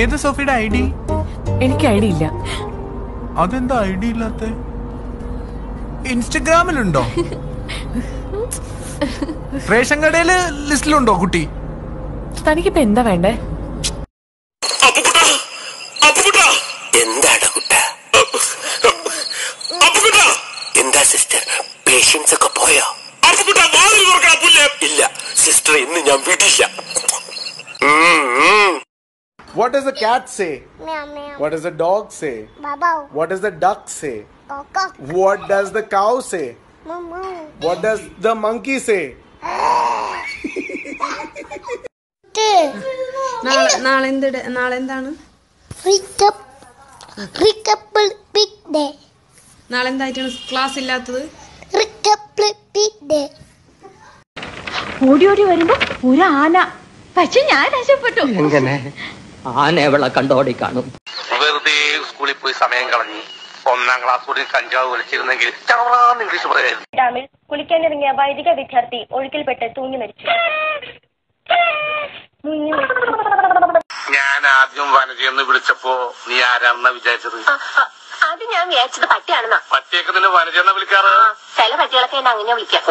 ഏത് സോഫിയുടെ I D? എനിക്ക് ഐ ഡി ഇല്ല. അതെന്താ ഐ ഡി ഇല്ലാത്ത? ഇൻസ്റ്റഗ്രാമിലുണ്ടോ? റേഷൻ കടയിൽ ലിസ്റ്റിലുണ്ടോ കുട്ടി? തനിക്കിപ്പോ എന്താ വേണ്ടേ? എന്താടാ കുട്ട? എന്താ സിസ്റ്റർ? പേഷ്യൻസ് ഒക്കെ പോയോ? ഇല്ല സിസ്റ്റർ ഇന്ന് ഞാൻ വിടില്ല. What does the cat say? Meow meow. What does the dog say? Baba. What does the duck say? Coco. What does the cow say? Moo moo. What does the monkey say? നാളെ നാളെ എന്ത് എന്താണ് എന്തായിട്ടാണ് class ഇല്ലാത്തത് Rick big day. ഓടി ഓടി വരുമ്പോ ഒരു ആന പക്ഷെ ഞാൻ രക്ഷപ്പെട്ടു എങ്ങനെ ആനവളെ കണ്ടോടി കാണും. വെറുതെ സ്കൂളിൽ പോയി സമയം കളഞ്ഞു ഒന്നാം ക്ലാസ് കൂടി കഞ്ചാവ് വിളിച്ചിരുന്നെങ്കിൽ ഇംഗ്ലീഷ് പറയായിരുന്നു. ഡാമിൽ കുളിക്കാനിറങ്ങിയ വൈദിക വിദ്യാർത്ഥി ഒഴുക്കിൽപ്പെട്ട് തൂങ്ങി മരിച്ചു. മരിച്ചു. ഞാൻ ആദ്യം വനജയെന്ന് വിളിച്ചപ്പോ നീ ആരാണെന്നാ വിചാരിച്ചത്? അത് ഞാൻ വിചാരിച്ചത് പട്ടിയാണെന്നാ. പറ്റിയൊക്കെ നിന്നെ വനജയെന്നാ വിളിക്കാറ്? ചില പട്ടികളൊക്കെ എന്നെ അങ്ങനെ വിളിക്കാം.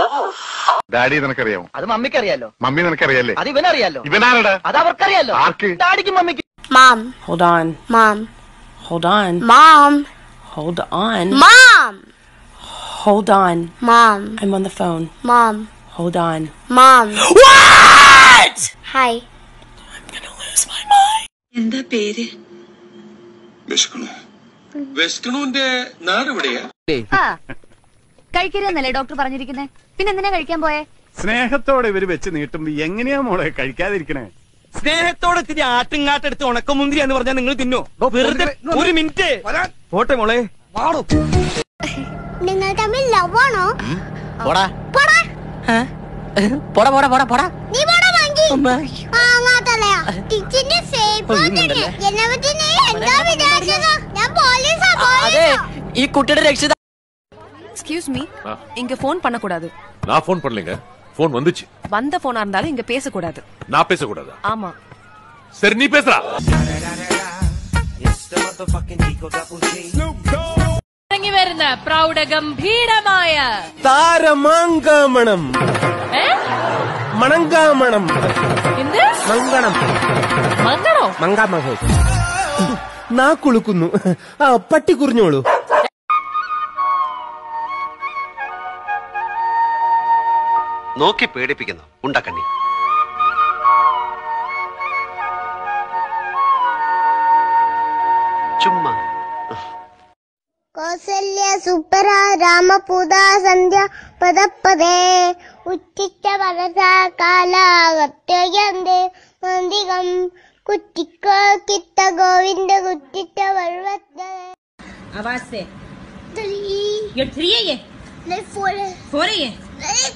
ഡാഡി നിനക്കറിയാമോ? അത് മമ്മിക്കറിയാലോ. മമ്മി നിനക്കറിയാലേ അത് ഇവനറിയാലോ. ഇവനാരടാ? അത് അവർക്കറിയാലോ. ആർക്ക്? ഡാഡിക്കും മമ്മിക്കും Mom. Hold on. Mom. Hold on. Mom. Hold on. Mom. Hold on. Mom. I'm on the phone. Mom. Hold on. Mom. What? Hi. എന്താ പേര് വിഷ്ണുവിന്റെ നാട് എവിടെയാ കഴിക്കരുതെന്നല്ലേ ഡോക്ടർ പറഞ്ഞിരിക്കുന്നത് പിന്നെ എന്തിനാ കഴിക്കാൻ പോയെ സ്നേഹത്തോടെ ഇവർ വെച്ച് നീട്ടുമ്പോ എങ്ങനെയാ മോളെ കഴിക്കാതിരിക്കണേ സ്നേഹത്തോടെ ഇത്തിരി ആട്ടുംകാട്ടെടുത്ത് ഉണക്കമുന്തിരി എന്ന് പറഞ്ഞാൽ നിങ്ങൾ തിന്നോ വെറുതെ ഒരു മിനിറ്റ് പോട്ടെ മോളെ നിങ്ങൾ തമ്മിൽ ലവ് ആണോ പോടാ പോടാ പോടാ പോടാ പോടാ പോടാ നീ പോടാ വാങ്ങി വാങ്ങാത്തല്ലയാ ടീച്ചറിന്റെ ഫേവറേറ്റ് എന്നെ പറ്റി നീ എന്താ വിചാരിച്ചത് ഞാൻ പോലീസാ അതെ പോലീസാ ഈ കുട്ടിയുടെ രക്ഷിത எக்ஸ்கியூஸ் மீ இங்க ஃபோன் பண்ணக்கூடாது நான் ஃபோன் பண்ணலைங்க ஃபோன் வந்துச்சு வந்த போனா இருந்தாலும் இங்க பேசக்கூடாது நான் பேசக்கூடாதா ஆமா சரி நீ பேசுறா ഇറങ്ങി വരുന്ന പ്രൗഢഗംഭീരമായ താരമാങ്കാമണം മണങ്കാമണം എന്ത് മങ്കണം മങ്ങണോ മങ്കാമഹേ നാ കുളുക്കുന്നു ആ പട്ടി കുറിഞ്ഞോളൂ നോക്കി പേടിപ്പിക്കുന്നു ഉണ്ടക്കണ്ണി ചുമ്മാ കൗസല്യ സുപ്ര രാമപൂത സന്ധ്യ പദപ്പദേ ഉച്ചിച്ച വരസ കാലാകത്യന്തേ മന്ദികം കുറ്റിക്ക കിത്ത ഗോവിന്ദ കുറ്റിച്ച വഴുവത്തെ आवाज से थ्री ये थ्री है ये नहीं फोर है फोर है ये नहीं कुछ भी नहीं है ऐसे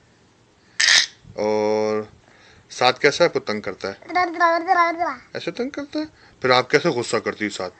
और साथ कैसा है? तंग करता है। ऐसे तंग करता है? फिर आप कैसे गुस्सा करती है साथ पे?